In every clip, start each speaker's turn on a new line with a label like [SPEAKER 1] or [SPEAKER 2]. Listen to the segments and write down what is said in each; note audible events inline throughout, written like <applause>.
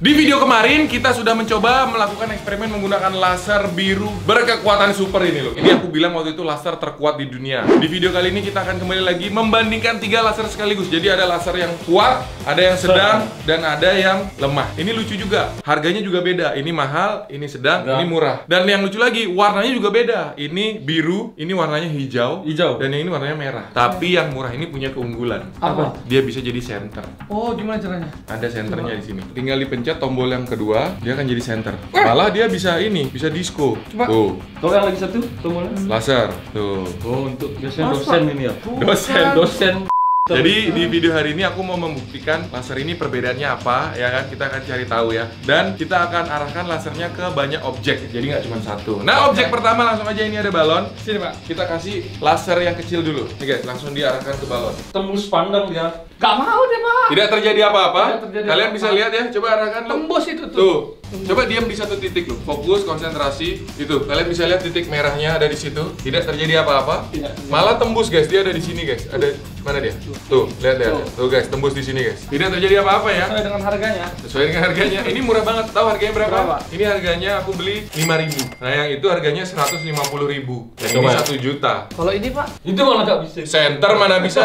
[SPEAKER 1] Di video kemarin kita sudah mencoba melakukan eksperimen menggunakan laser biru berkekuatan super ini loh. Ini aku bilang waktu itu laser terkuat di dunia. Di video kali ini kita akan kembali lagi membandingkan tiga laser sekaligus. Jadi ada laser yang kuat, ada yang sedang, dan ada yang lemah. Ini lucu juga. Harganya juga beda. Ini mahal, ini sedang, ini murah. Dan yang lucu lagi, warnanya juga beda. Ini biru, ini warnanya hijau,
[SPEAKER 2] Hijau.
[SPEAKER 1] dan yang ini warnanya merah. Tapi yang murah ini punya keunggulan.
[SPEAKER 3] Apa?
[SPEAKER 1] Dia bisa jadi center.
[SPEAKER 3] Oh, gimana caranya?
[SPEAKER 1] Ada senternya di sini. Tinggal dipencet tombol yang kedua, dia akan jadi center. Malah dia bisa ini, bisa disco.
[SPEAKER 3] Coba.
[SPEAKER 1] Tuh,
[SPEAKER 2] Kalau yang lagi satu, tombolnya.
[SPEAKER 1] laser. Tuh.
[SPEAKER 2] Oh, untuk biasanya
[SPEAKER 3] Masa?
[SPEAKER 2] dosen ini ya.
[SPEAKER 1] Dosen.
[SPEAKER 2] Dosen.
[SPEAKER 1] Jadi di video hari ini aku mau membuktikan laser ini perbedaannya apa, ya kan? Kita akan cari tahu ya. Dan kita akan arahkan lasernya ke banyak objek, jadi nggak cuma satu. Nah, objek pertama langsung aja ini ada balon.
[SPEAKER 3] Sini, Pak.
[SPEAKER 1] Kita kasih laser yang kecil dulu. Nih guys, langsung diarahkan ke balon.
[SPEAKER 2] Tembus pandang dia.
[SPEAKER 3] Gak mau deh, Pak.
[SPEAKER 1] Tidak terjadi apa-apa. Kalian
[SPEAKER 3] apa-apa.
[SPEAKER 1] bisa lihat ya, coba arahkan lu.
[SPEAKER 3] Tembus itu tuh.
[SPEAKER 1] Tuh. Coba diam di satu titik loh. Fokus, konsentrasi. Itu. Kalian bisa lihat titik merahnya ada di situ. Tidak terjadi apa-apa.
[SPEAKER 3] Tidak.
[SPEAKER 1] Malah tembus guys. Dia ada di sini guys. Ada mana dia? Tuh, lihat lihat.
[SPEAKER 3] Tuh.
[SPEAKER 1] Tuh guys, tembus di sini guys. Tidak terjadi apa-apa ya.
[SPEAKER 3] Sesuai dengan harganya.
[SPEAKER 1] Sesuai dengan harganya. Ini murah banget. Tahu harganya berapa?
[SPEAKER 3] Berapa?
[SPEAKER 1] Ini harganya aku beli 5000 Nah, yang itu harganya 150.000 Yang ini
[SPEAKER 2] Coba.
[SPEAKER 1] 1 juta.
[SPEAKER 3] Kalau ini, Pak,
[SPEAKER 2] Itu malah nggak bisa.
[SPEAKER 1] Center mana bisa?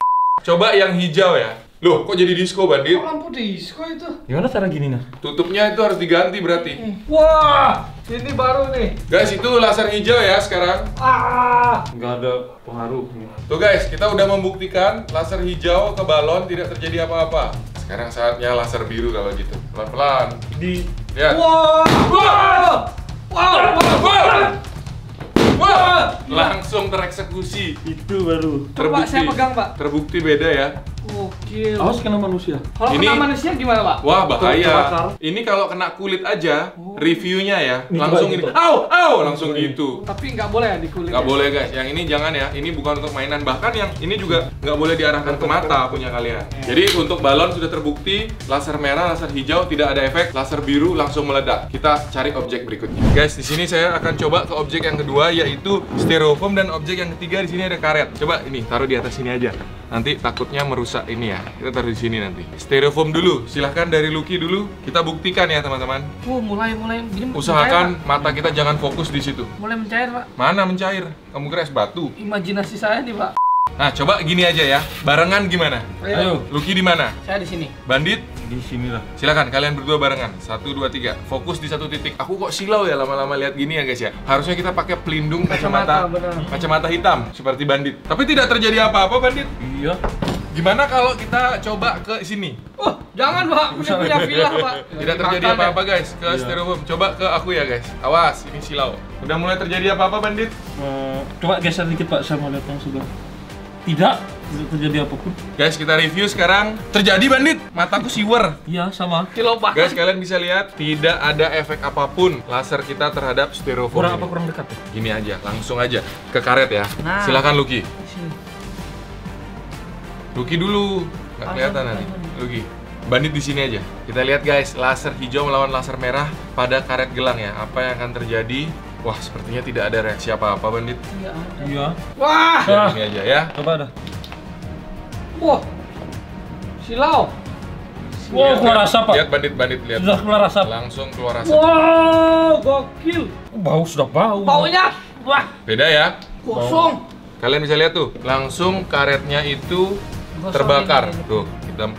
[SPEAKER 1] <laughs> Coba yang hijau ya. Loh, kok jadi disco bandit?
[SPEAKER 3] kok lampu disco itu?
[SPEAKER 2] Gimana cara gini nah?
[SPEAKER 1] Tutupnya itu harus diganti berarti.
[SPEAKER 3] Wah, ini baru nih.
[SPEAKER 1] Guys, itu laser hijau ya sekarang.
[SPEAKER 3] Ah,
[SPEAKER 2] Nggak ada pengaruh.
[SPEAKER 1] Tuh guys, kita udah membuktikan laser hijau ke balon tidak terjadi apa-apa. Sekarang saatnya laser biru kalau gitu. Pelan-pelan.
[SPEAKER 2] Di
[SPEAKER 1] Ya.
[SPEAKER 3] Wah, wah, wah, wah, wah.
[SPEAKER 1] Langsung tereksekusi.
[SPEAKER 2] itu baru.
[SPEAKER 3] Coba saya pegang, Pak.
[SPEAKER 1] Terbukti beda ya.
[SPEAKER 3] Gokil.
[SPEAKER 2] Awas kena manusia.
[SPEAKER 3] Kalau
[SPEAKER 1] Ini-
[SPEAKER 3] kena manusia gimana, Pak?
[SPEAKER 1] Wah, bahaya. Ini kalau kena kulit aja,
[SPEAKER 3] Oh.
[SPEAKER 1] reviewnya ya,
[SPEAKER 2] Ini
[SPEAKER 1] langsung ini.
[SPEAKER 2] gitu.
[SPEAKER 1] Au, au, langsung gitu.
[SPEAKER 3] Tapi nggak boleh ya di kulit.
[SPEAKER 1] Nggak
[SPEAKER 3] ya?
[SPEAKER 1] boleh guys, yang ini jangan ya. Ini bukan untuk mainan. Bahkan yang ini juga nggak boleh diarahkan ke mata punya kalian. Jadi untuk balon sudah terbukti laser merah, laser hijau tidak ada efek, laser biru langsung meledak. Kita cari objek berikutnya. Guys, di sini saya akan coba ke objek yang kedua yaitu styrofoam dan objek yang ketiga di sini ada karet. Coba ini taruh di atas sini aja. Nanti takutnya merusak ini ya. Kita taruh di sini nanti. Styrofoam dulu. Silahkan dari Lucky dulu. Kita buktikan ya teman-teman.
[SPEAKER 3] Oh, mulai mulai gini mencair,
[SPEAKER 1] Usahakan
[SPEAKER 3] Pak.
[SPEAKER 1] mata kita jangan fokus di situ.
[SPEAKER 3] mulai mencair, Pak.
[SPEAKER 1] Mana mencair? Kamu kira es batu?
[SPEAKER 3] Imajinasi saya nih, Pak.
[SPEAKER 1] Nah, coba gini aja ya. Barengan gimana?
[SPEAKER 2] Ayo.
[SPEAKER 1] Lucky di mana?
[SPEAKER 3] Saya di sini.
[SPEAKER 1] Bandit?
[SPEAKER 2] Di sinilah.
[SPEAKER 1] Silakan kalian berdua barengan. Satu, dua, tiga. Fokus di satu titik. Aku kok silau ya lama-lama lihat gini ya guys ya. Harusnya kita pakai pelindung
[SPEAKER 3] Kacamata,
[SPEAKER 1] kacamata, hitam seperti bandit. Tapi tidak terjadi apa-apa bandit.
[SPEAKER 2] Iya.
[SPEAKER 1] Gimana kalau kita coba ke sini?
[SPEAKER 3] Oh, jangan, Pak. Punya punya villa, Pak. <laughs>
[SPEAKER 1] Tidak terjadi apa-apa guys ke
[SPEAKER 2] Iya.
[SPEAKER 1] styrofoam. Coba ke aku ya guys. Awas, ini silau. Udah mulai terjadi apa-apa bandit?
[SPEAKER 2] Eh, coba geser dikit Pak, saya mau lihat yang sebelah. Tidak terjadi apa pun.
[SPEAKER 1] Guys, kita review sekarang. Terjadi bandit. Mataku siwer.
[SPEAKER 2] Iya, sama.
[SPEAKER 3] ya. Kilo, Pak.
[SPEAKER 1] Guys, kalian bisa lihat tidak ada efek apa pun laser kita terhadap styrofoam.
[SPEAKER 2] Kurang
[SPEAKER 1] ini.
[SPEAKER 2] apa kurang dekat ya?
[SPEAKER 1] Gini aja, langsung aja ke karet ya.
[SPEAKER 3] Nah.
[SPEAKER 1] Silakan Lucky. Lucky dulu. Nggak kelihatan nanti. Lucky. Bandit di sini aja. Kita lihat guys, laser hijau melawan laser merah pada karet gelang ya. Apa yang akan terjadi? Wah, sepertinya tidak ada reaksi apa-apa, Bandit.
[SPEAKER 3] Iya, ada.
[SPEAKER 2] Iya.
[SPEAKER 3] Wah.
[SPEAKER 1] Gini aja ya.
[SPEAKER 2] Coba dah.
[SPEAKER 3] Wah. Silau.
[SPEAKER 2] Wow, keluar asap Pak.
[SPEAKER 1] Lihat bandit-bandit lihat.
[SPEAKER 2] Sudah keluar asap.
[SPEAKER 1] Langsung keluar asap.
[SPEAKER 3] Wow, gokil.
[SPEAKER 2] Bau sudah bau.
[SPEAKER 3] Baunya, wah,
[SPEAKER 1] Beda ya.
[SPEAKER 3] kosong.
[SPEAKER 1] Kalian bisa lihat tuh, langsung karetnya itu
[SPEAKER 3] Gosong
[SPEAKER 1] terbakar.
[SPEAKER 3] ini.
[SPEAKER 1] Tuh, hitam.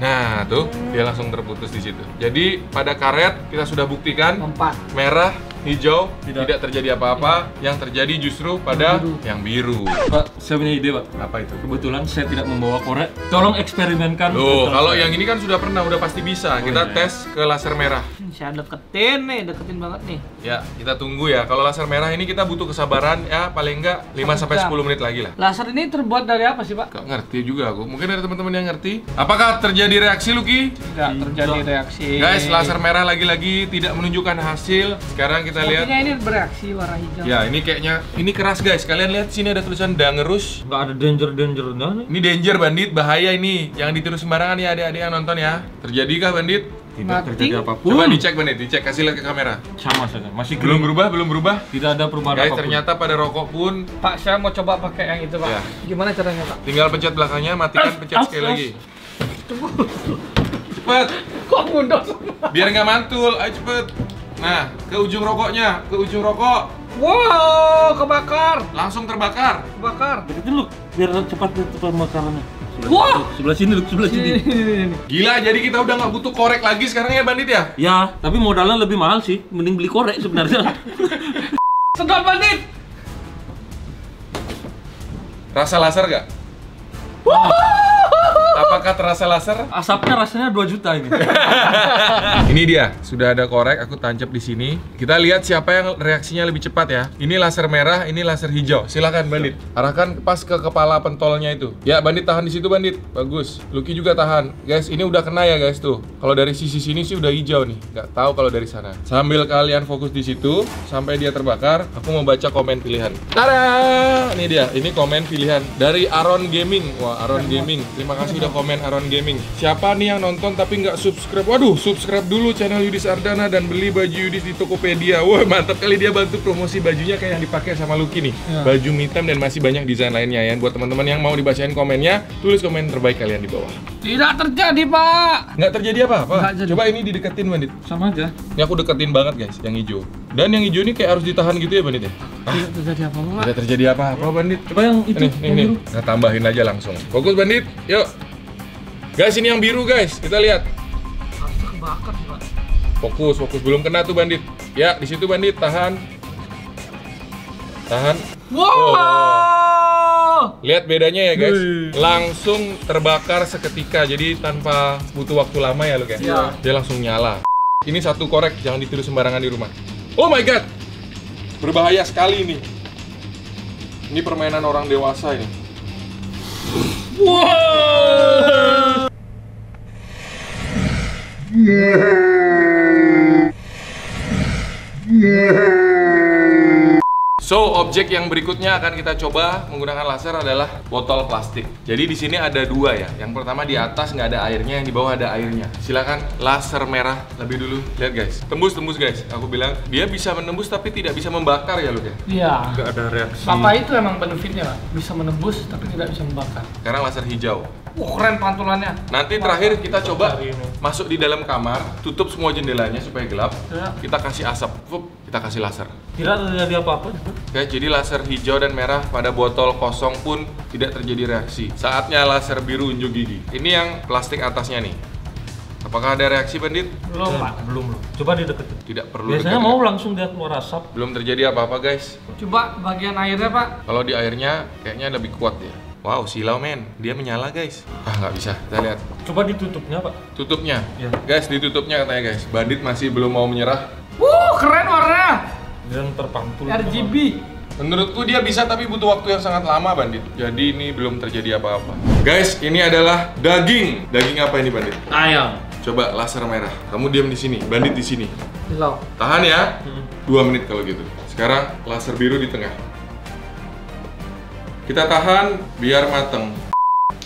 [SPEAKER 1] Nah, tuh dia langsung terputus di situ. Jadi pada karet kita sudah buktikan
[SPEAKER 3] Empat.
[SPEAKER 1] merah, hijau tidak,
[SPEAKER 2] Tidak.
[SPEAKER 1] terjadi apa-apa. Yang terjadi justru pada
[SPEAKER 3] Yang biru.
[SPEAKER 1] yang biru.
[SPEAKER 2] Pak, saya punya ide Pak.
[SPEAKER 1] Apa itu?
[SPEAKER 2] Kebetulan saya tidak membawa korek. Tolong eksperimenkan.
[SPEAKER 1] Loh, kalau yang ini kan sudah pernah, udah pasti bisa.
[SPEAKER 2] Oh,
[SPEAKER 1] kita
[SPEAKER 2] iya.
[SPEAKER 1] tes ke laser merah.
[SPEAKER 3] Saya deketin nih, deketin banget nih.
[SPEAKER 1] Ya, kita tunggu ya. Kalau laser merah ini kita butuh kesabaran ya paling enggak 5 sampai
[SPEAKER 3] jam.
[SPEAKER 1] 10 menit lagi lah.
[SPEAKER 3] Laser ini terbuat dari apa sih, Pak?
[SPEAKER 1] Gak ngerti juga aku. Mungkin ada teman-teman yang ngerti. Apakah terjadi reaksi Lucky?
[SPEAKER 3] Tidak terjadi reaksi.
[SPEAKER 1] Guys, laser merah lagi-lagi tidak menunjukkan hasil. Sekarang kita lihat.
[SPEAKER 3] Sepertinya ini bereaksi warna hijau.
[SPEAKER 1] Ya, ini kayaknya ini keras guys. Kalian lihat sini ada tulisan dangerous.
[SPEAKER 2] nggak ada danger danger nih.
[SPEAKER 1] Ini danger bandit, bahaya ini. Jangan ditiru sembarangan ya adik-adik yang nonton ya. Terjadikah bandit?
[SPEAKER 2] Tidak
[SPEAKER 3] Mati.
[SPEAKER 2] terjadi apa pun.
[SPEAKER 1] Coba dicek bandit, dicek kasih lihat ke kamera.
[SPEAKER 2] Sama saja. Masih
[SPEAKER 1] Belum
[SPEAKER 2] green.
[SPEAKER 1] berubah, belum berubah.
[SPEAKER 2] Tidak ada perubahan
[SPEAKER 1] Guys,
[SPEAKER 2] apa pun.
[SPEAKER 1] ternyata pada rokok pun
[SPEAKER 3] Pak, saya mau coba pakai yang itu, Pak.
[SPEAKER 1] Ya.
[SPEAKER 3] Gimana caranya, Pak?
[SPEAKER 1] tinggal pencet belakangnya, matikan
[SPEAKER 2] As,
[SPEAKER 1] pencet
[SPEAKER 2] as,
[SPEAKER 1] sekali
[SPEAKER 2] as.
[SPEAKER 1] lagi. Cepet.
[SPEAKER 3] Kok mundur semua?
[SPEAKER 1] Biar nggak mantul. Ayo cepet. Nah, ke ujung rokoknya, ke ujung rokok.
[SPEAKER 3] Wow, kebakar.
[SPEAKER 1] Langsung terbakar.
[SPEAKER 3] Kebakar.
[SPEAKER 2] Deketin lu, biar cepat cepat pemakarannya. Sebelah
[SPEAKER 3] Wah!
[SPEAKER 2] sebelah sini, sebelah
[SPEAKER 3] Sini.
[SPEAKER 1] Gila, jadi kita udah nggak butuh korek lagi sekarang ya bandit ya?
[SPEAKER 2] Ya, tapi modalnya lebih mahal sih. Mending beli korek sebenarnya. <laughs>
[SPEAKER 3] Sedot bandit.
[SPEAKER 1] Rasa laser gak? Apakah terasa laser?
[SPEAKER 2] Asapnya rasanya 2 juta ini. <laughs>
[SPEAKER 1] Ini dia, sudah ada korek, aku tancap di sini. Kita lihat siapa yang reaksinya lebih cepat ya. Ini laser merah, ini laser hijau. Silakan bandit, arahkan pas ke kepala pentolnya itu. Ya bandit tahan di situ bandit, bagus. Lucky juga tahan, guys. Ini udah kena ya guys tuh. Kalau dari sisi sini sih udah hijau nih, nggak tahu kalau dari sana. Sambil kalian fokus di situ sampai dia terbakar, aku mau baca komen pilihan. Tada! Ini dia, ini komen pilihan dari Aron Gaming. Wah Aron Gaming, terima kasih udah komen Aron Gaming. Siapa nih yang nonton tapi nggak subscribe? Waduh, subscribe dulu channel Yudis Ardana dan beli baju Yudis di Tokopedia. Wah, mantap kali dia bantu promosi bajunya kayak yang dipakai sama Lucky nih. Baju hitam dan masih banyak desain lainnya ya. Buat teman-teman yang mau dibacain komennya, tulis komen terbaik kalian di bawah.
[SPEAKER 3] Tidak terjadi, Pak.
[SPEAKER 1] Nggak terjadi apa-apa. Coba ini dideketin bandit.
[SPEAKER 2] Sama aja.
[SPEAKER 1] Ini aku deketin banget guys, yang hijau. Dan yang hijau ini kayak harus ditahan gitu ya bandit ya?
[SPEAKER 3] Tidak terjadi apa-apa, Pak.
[SPEAKER 1] Tidak terjadi apa-apa bandit.
[SPEAKER 2] Coba yang itu,
[SPEAKER 1] Nih, nih, nih. Nah, tambahin aja langsung. Fokus bandit, yuk. Guys, ini yang biru guys. Kita lihat.
[SPEAKER 3] Harusnya kebakar, Pak.
[SPEAKER 1] Fokus, fokus. Belum kena tuh bandit. Ya, di situ bandit. Tahan. Tahan.
[SPEAKER 3] Wow.
[SPEAKER 1] Lihat bedanya ya guys.
[SPEAKER 2] Wih.
[SPEAKER 1] Langsung terbakar seketika. Jadi tanpa butuh waktu lama ya lu kayak.
[SPEAKER 3] Iya.
[SPEAKER 1] Dia langsung nyala. Ini satu korek, jangan ditiru sembarangan di rumah. Oh my god. Berbahaya sekali ini. Ini permainan orang dewasa ini. So, objek yang berikutnya akan kita coba menggunakan laser adalah botol plastik. Jadi di sini ada dua ya. Yang pertama di atas nggak ada airnya, yang di bawah ada airnya. Silakan laser merah lebih dulu. Lihat guys, tembus tembus guys. Aku bilang dia bisa menembus tapi tidak bisa membakar ya lu ya.
[SPEAKER 3] Iya.
[SPEAKER 2] Nggak ada reaksi.
[SPEAKER 3] Papa itu emang benefitnya, Pak. Bisa menembus tapi tidak bisa membakar.
[SPEAKER 1] Sekarang laser hijau.
[SPEAKER 3] Wah, keren pantulannya.
[SPEAKER 1] Nanti terakhir kita coba masuk di dalam kamar, tutup semua jendelanya supaya gelap.
[SPEAKER 3] Ya.
[SPEAKER 1] Kita kasih asap, Fup, kita kasih laser.
[SPEAKER 2] Tidak terjadi apa-apa.
[SPEAKER 1] Oke, jadi laser hijau dan merah pada botol kosong pun tidak terjadi reaksi. Saatnya laser biru unjuk gigi. Ini yang plastik atasnya nih. Apakah ada reaksi bandit?
[SPEAKER 3] Belum, Pak.
[SPEAKER 2] Belum, belum. Coba dideketin.
[SPEAKER 1] Tidak perlu.
[SPEAKER 2] Biasanya mau langsung dia keluar asap.
[SPEAKER 1] Belum terjadi apa-apa guys.
[SPEAKER 3] Coba bagian airnya, Pak.
[SPEAKER 1] Kalau di airnya kayaknya lebih kuat ya. Wow, silau men. Dia menyala guys. Ah, nggak bisa. Kita lihat.
[SPEAKER 2] Coba ditutupnya, Pak.
[SPEAKER 1] Tutupnya.
[SPEAKER 2] Ya.
[SPEAKER 1] Guys, ditutupnya katanya guys. Bandit masih belum mau menyerah.
[SPEAKER 3] Wuh, keren warnanya.
[SPEAKER 2] Dan terpantul.
[SPEAKER 3] RGB.
[SPEAKER 1] Menurutku dia bisa tapi butuh waktu yang sangat lama bandit. Jadi ini belum terjadi apa-apa. Guys, ini adalah daging. Daging apa ini bandit?
[SPEAKER 2] Ayam.
[SPEAKER 1] Coba laser merah. Kamu diam di sini, bandit di sini. Tahan ya.
[SPEAKER 2] Hmm.
[SPEAKER 1] Dua menit kalau gitu. Sekarang laser biru di tengah. Kita tahan biar mateng.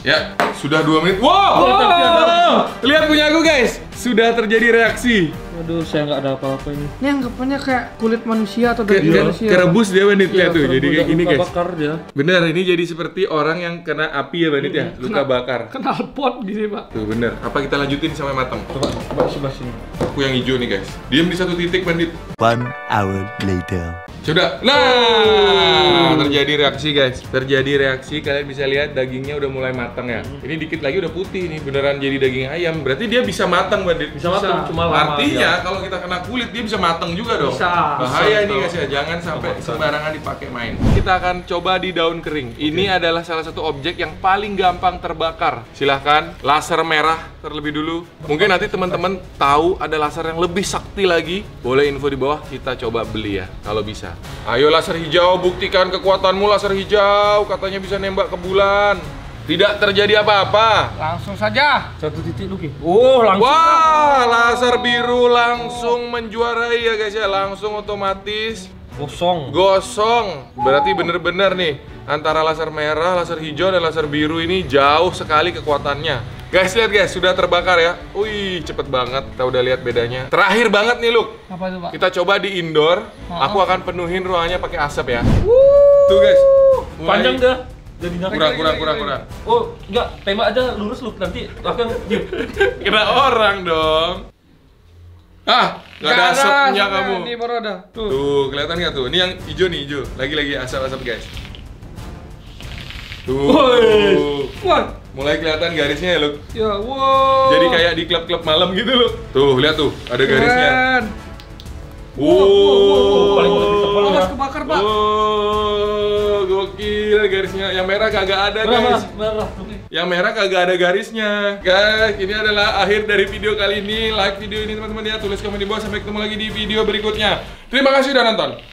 [SPEAKER 1] Ya, sudah dua menit. Wow! Lihat punya aku guys. Sudah terjadi reaksi.
[SPEAKER 2] Aduh, saya nggak ada apa-apa ini.
[SPEAKER 3] Ini anggapannya kayak kulit manusia atau daging manusia.
[SPEAKER 1] kerebus dia bandit
[SPEAKER 3] Iya,
[SPEAKER 1] tuh. Jadi kayak gini guys.
[SPEAKER 2] bakar dia.
[SPEAKER 1] Bener, ini jadi seperti orang yang kena api ya bandit ya, luka bakar.
[SPEAKER 3] Kenal pot gini, Pak.
[SPEAKER 1] Tuh bener. Apa kita lanjutin sampai matang?
[SPEAKER 2] Coba, coba sebelah sini.
[SPEAKER 1] Aku yang hijau nih guys. Diam di satu titik bandit.
[SPEAKER 4] One hour later.
[SPEAKER 1] Sudah. Nah, terjadi reaksi guys. Terjadi reaksi. Kalian bisa lihat dagingnya udah mulai matang ya. Ini dikit lagi udah putih nih. Beneran jadi daging ayam. Berarti dia bisa matang bandit.
[SPEAKER 2] Bisa matang, cuma lama
[SPEAKER 1] Artinya kalau kita kena kulit dia bisa matang juga dong.
[SPEAKER 3] Bisa.
[SPEAKER 1] Bahaya
[SPEAKER 2] Bisa,
[SPEAKER 1] ini guys ya. Jangan sampai sembarangan dipakai main. Kita akan coba di daun kering. Ini adalah salah satu objek yang paling gampang terbakar. Silahkan laser merah terlebih dulu. Mungkin nanti teman-teman tahu ada laser yang lebih sakti lagi. Boleh info di bawah. Kita coba beli ya kalau bisa. Ayo laser hijau buktikan kekuatanmu laser hijau. Katanya bisa nembak ke bulan. Tidak terjadi apa-apa.
[SPEAKER 3] Langsung saja.
[SPEAKER 2] Satu titik Luki. Oh, langsung.
[SPEAKER 1] Wah, laser biru langsung menjuarai ya guys ya, langsung otomatis
[SPEAKER 2] Kosong.
[SPEAKER 1] gosong. Berarti bener-bener nih antara laser merah, laser hijau dan laser biru ini jauh sekali kekuatannya. Guys lihat guys, sudah terbakar ya. Wih, cepet banget. Kita udah lihat bedanya. Terakhir banget nih, Luk.
[SPEAKER 3] Apa itu, Pak?
[SPEAKER 1] Kita coba di indoor.
[SPEAKER 3] Oh.
[SPEAKER 1] Aku akan penuhin ruangannya pakai asap ya. Tuh guys. Mulai-
[SPEAKER 2] Panjang dia. Jadi nyari.
[SPEAKER 1] Kurang, kurang, kurang, kurang.
[SPEAKER 2] Oh, enggak, tembak aja lurus lu nanti akan. <laughs>
[SPEAKER 1] Kena orang dong. Ah, nggak ada asapnya kamu.
[SPEAKER 3] Ini baru ada. Tuh.
[SPEAKER 1] Tuh, kelihatan nggak tuh? Ini yang hijau nih, hijau. Lagi-lagi asap-asap guys. Tuh.
[SPEAKER 2] Woi.
[SPEAKER 3] Wah.
[SPEAKER 1] Mulai kelihatan garisnya ya, Luk.
[SPEAKER 3] Ya, wow.
[SPEAKER 1] Jadi kayak di klub-klub malam gitu, Luk. Tuh, lihat tuh, ada garisnya.
[SPEAKER 3] Keren.
[SPEAKER 1] Wow.
[SPEAKER 2] Paling tebal
[SPEAKER 3] Awas
[SPEAKER 2] ya.
[SPEAKER 3] kebakar, Pak.
[SPEAKER 1] Wow, gokil garisnya. Yang merah kagak ada,
[SPEAKER 2] Berapa?
[SPEAKER 1] guys.
[SPEAKER 2] Merah.
[SPEAKER 1] Yang merah kagak ada garisnya. Guys, ini adalah akhir dari video kali ini. Like video ini teman-teman ya. Tulis komen di bawah sampai ketemu lagi di video berikutnya. Terima kasih udah nonton.